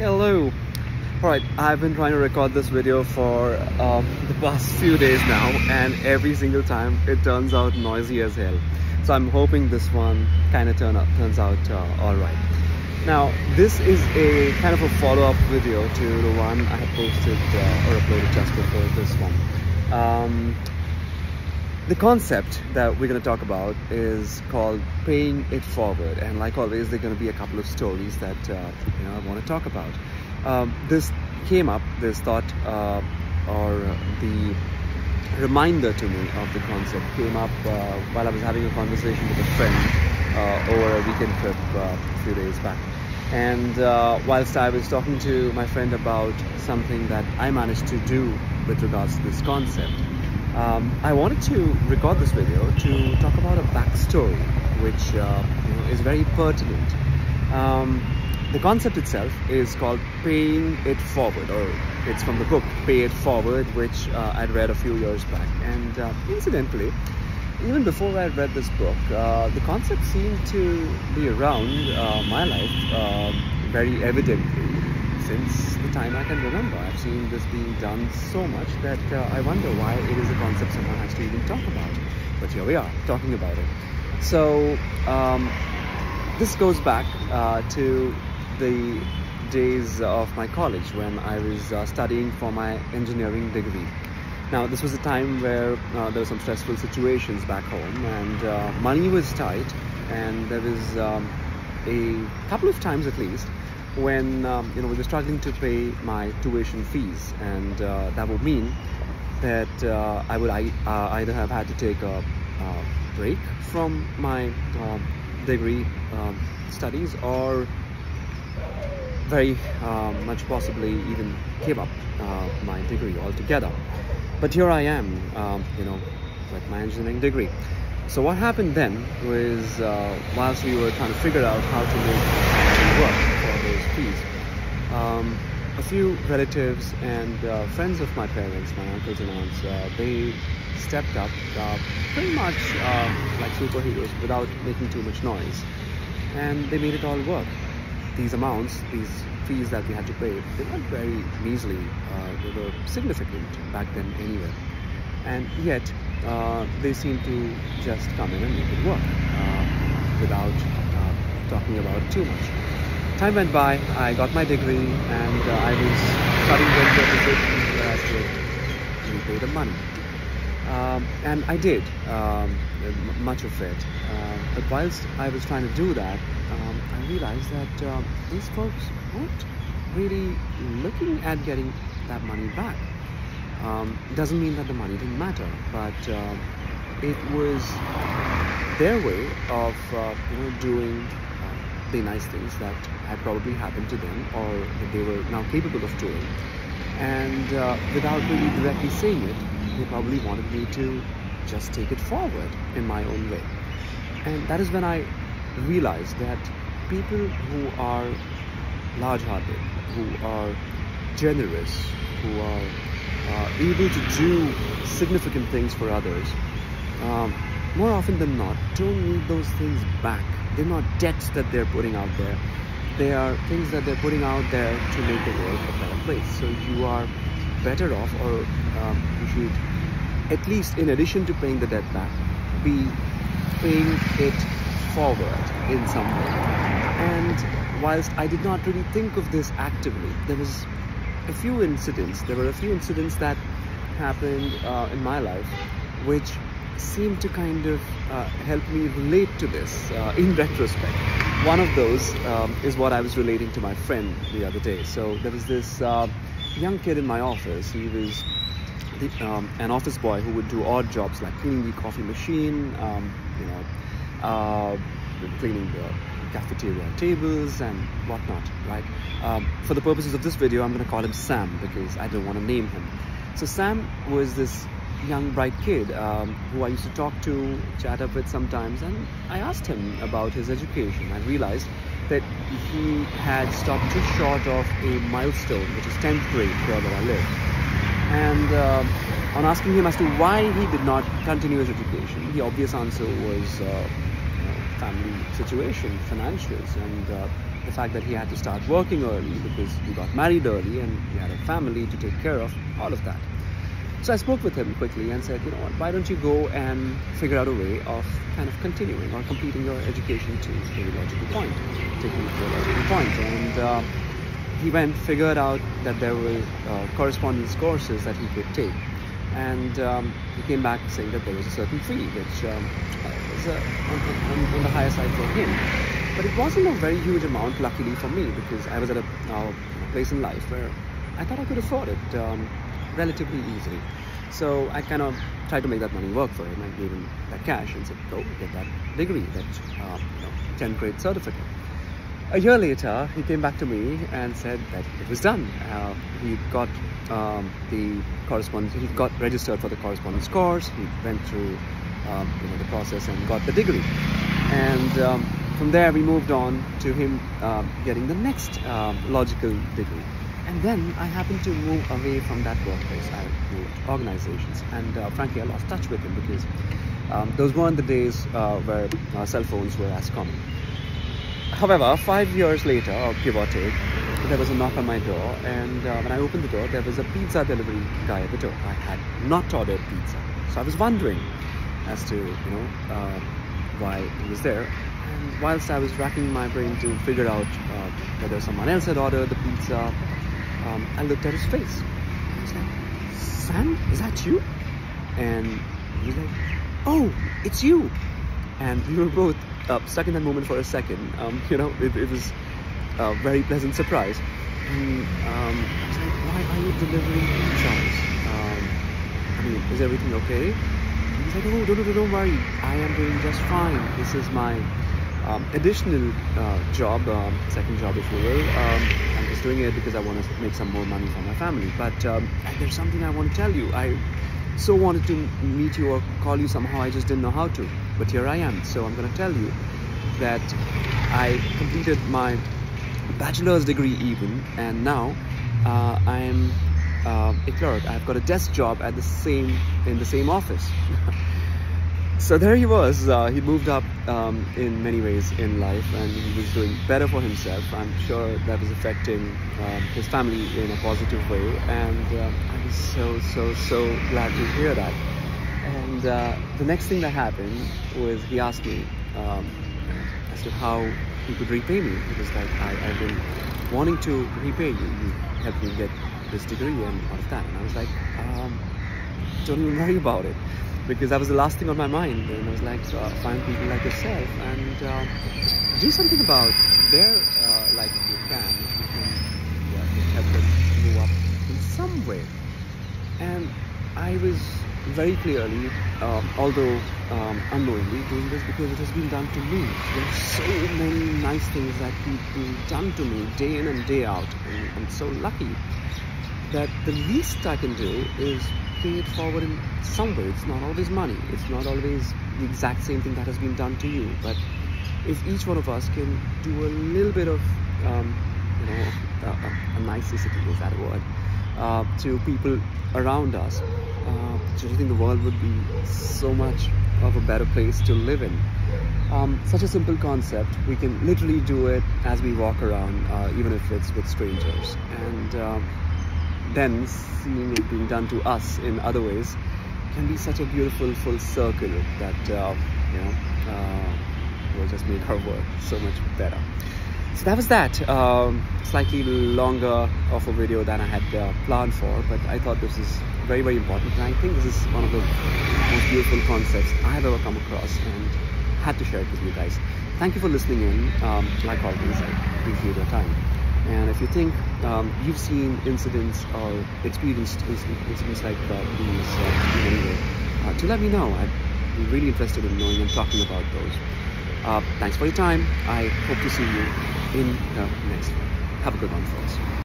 Hello. Alright, I've been trying to record this video for um, the past few days now and every single time it turns out noisy as hell. So I'm hoping this one kind of turn turns out uh, alright. Now, this is a kind of a follow-up video to the one I posted uh, or uploaded just before this one. Um, the concept that we're going to talk about is called paying it forward and like always there are going to be a couple of stories that uh, you know I want to talk about. Um, this came up this thought uh, or the reminder to me of the concept came up uh, while I was having a conversation with a friend uh, over a weekend trip uh, a few days back. And uh, whilst I was talking to my friend about something that I managed to do with regards to this concept um, I wanted to record this video to talk about a backstory which uh, you know, is very pertinent. Um, the concept itself is called paying it forward or it's from the book Pay It Forward which uh, I'd read a few years back and uh, incidentally even before I read this book uh, the concept seemed to be around uh, my life um, very evidently since the time I can remember. I've seen this being done so much that uh, I wonder why it is a concept someone has to even talk about. But here we are, talking about it. So, um, this goes back uh, to the days of my college when I was uh, studying for my engineering degree. Now, this was a time where uh, there were some stressful situations back home and uh, money was tight and there was um, a couple of times at least when um, you know we were struggling to pay my tuition fees. And uh, that would mean that uh, I would I, uh, either have had to take a, a break from my um, degree um, studies or very um, much possibly even give up uh, my degree altogether. But here I am um, you know with my engineering degree so what happened then was uh, whilst we were trying to figure out how to make work for those fees, um, a few relatives and uh, friends of my parents, my uncles and aunts, uh, they stepped up uh, pretty much uh, like superheroes without making too much noise. And they made it all work. These amounts, these fees that we had to pay, they weren't very measly. Uh, they were significant back then anyway and yet uh, they seem to just come in and make it work uh, without uh, talking about too much. Time went by, I got my degree and uh, I was starting to get a position where I could repay the money. Um, and I did um, much of it. Uh, but whilst I was trying to do that, um, I realized that um, these folks weren't really looking at getting that money back. Um, doesn't mean that the money didn't matter, but uh, it was their way of uh, you know doing uh, the nice things that had probably happened to them or that they were now capable of doing. And uh, without really directly saying it, they probably wanted me to just take it forward in my own way. And that is when I realized that people who are large-hearted, who are generous, who are uh, able to do significant things for others, um, more often than not, don't need those things back. They're not debts that they're putting out there. They are things that they're putting out there to make the world a better place. So you are better off, or um, you should, at least in addition to paying the debt back, be paying it forward in some way. And whilst I did not really think of this actively, there was a few incidents, there were a few incidents that happened uh, in my life which seemed to kind of uh, help me relate to this uh, in retrospect. One of those um, is what I was relating to my friend the other day. So there was this uh, young kid in my office. He was the, um, an office boy who would do odd jobs like cleaning the coffee machine, um, you know, uh, cleaning the cafeteria tables and whatnot, right? Um, for the purposes of this video, I'm going to call him Sam because I don't want to name him. So Sam was this young, bright kid um, who I used to talk to, chat up with sometimes, and I asked him about his education. I realized that he had stopped just short of a milestone, which is 10th grade where I live. And uh, on asking him as to why he did not continue his education, the obvious answer was uh, family situation, financials, and uh, the fact that he had to start working early because he got married early and he had a family to take care of, all of that. So I spoke with him quickly and said, you know what, why don't you go and figure out a way of kind of continuing or completing your education to a logical point, taking a logical point. And uh, he went, figured out that there were uh, correspondence courses that he could take. And um, he came back saying that there was a certain fee, which um, was uh, on, on, the higher side for him. But it wasn't a very huge amount, luckily for me, because I was at a uh, place in life where I thought I could afford it. Um, relatively easily. So I kind of tried to make that money work for him. I gave him that cash and said, go get that degree, that uh, you know, 10th grade certificate. A year later, he came back to me and said that it was done. Uh, he got um, the correspondence, he got registered for the correspondence course, he went through um, you know, the process and got the degree. And um, from there, we moved on to him uh, getting the next uh, logical degree. And then I happened to move away from that workplace. I moved organizations, and uh, frankly, I lost touch with him because um, those weren't the days uh, where uh, cell phones were as common. However, five years later, or give or take, there was a knock on my door, and uh, when I opened the door, there was a pizza delivery guy at the door. I had not ordered pizza, so I was wondering as to you know uh, why he was there. And whilst I was racking my brain to figure out uh, whether someone else had ordered the pizza um, I looked at his face. I was like, Sam, is that you? And he like, oh, it's you. And we were both stuck in that moment for a second. Um, you know, it, it, was a very pleasant surprise. And um, I was like, why are you delivering pizzas? Um, I mean, is everything okay? And he's like, oh, don't, don't, don't worry. I am doing just fine. This is my um, additional uh, job, um, second job if you will. Um, I'm just doing it because I want to make some more money for my family. But um, there's something I want to tell you. I so wanted to meet you or call you somehow. I just didn't know how to. But here I am. So I'm going to tell you that I completed my bachelor's degree even, and now uh, I am uh, a clerk. I've got a desk job at the same in the same office. so there he was. Uh, he moved up um, in many ways in life, and he was doing better for himself. I'm sure that was affecting um, his family in a positive way, and uh, I was so so so glad to hear that. And uh, the next thing that happened was he asked me um, as to how he could repay me. Was like, I, have been wanting to repay you. You helped me get this degree and all of that. And I was like, um, don't even worry about it because that was the last thing on my mind and I was like so uh, find people like yourself and uh, do something about their uh, life if you can if you can yeah, help them move up in some way and I was very clearly um, although um, unknowingly doing this because it has been done to me there are so many nice things that people done to me day in and day out and I'm so lucky that the least I can do is pay it forward in some way. It's not always money. It's not always the exact same thing that has been done to you. But if each one of us can do a little bit of, um, you know, a, a, nicety, is that a word, uh, to people around us, uh, I think the world would be so much of a better place to live in. Um, such a simple concept. We can literally do it as we walk around, uh, even if it's with strangers. And uh, then seeing it being done to us in other ways can be such a beautiful full circle that uh, you know uh, will just make our world so much better. So that was that. Um, slightly longer of a video than I had uh, planned for, but I thought this is very very important, and I think this is one of the most beautiful concepts I have ever come across, and had to share it with you guys. Thank you for listening in. Um, like always, I appreciate your time. And if you think um, you've seen incidents or experienced incidents like uh, these uh, uh, to let me know. I'd be really interested in knowing and talking about those. Uh, thanks for your time. I hope to see you in the next one. Have a good one, folks.